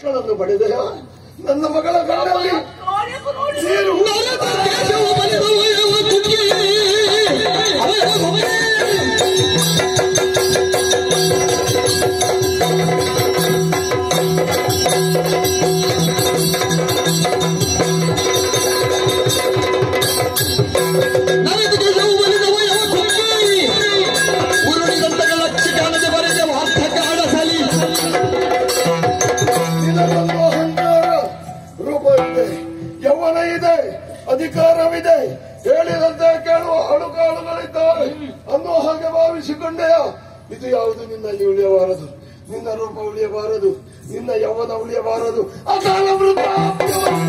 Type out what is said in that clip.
ಮಕ್ಕಳನ್ನು ಪಡೆದೆಯ ನನ್ನ ಮಗಳ ಕಣ್ಣಲ್ಲಿ ನೀರು ನಿನಗೊಂದು ಯೌವನ ಇದೆ ಅಧಿಕಾರವಿದೆ. ಹೇಳಿದಂತೆ ಕೇಳುವ ಅಳುಕಾಳುಗಳಿದ್ದಾವೆ ಅನ್ನುವ ಹಾಗೆ ಭಾವಿಸಿಕೊಂಡೆಯ, ಇದು ಯಾವುದು? ನಿನ್ನಲ್ಲಿ ಉಳಿಯಬಾರದು. ನಿನ್ನ ರೂಪ ಉಳಿಯಬಾರದು. ನಿನ್ನ ಯೌವನ ಉಳಿಯಬಾರದು. ಅಕಾಲ ವೃದ್ಧ.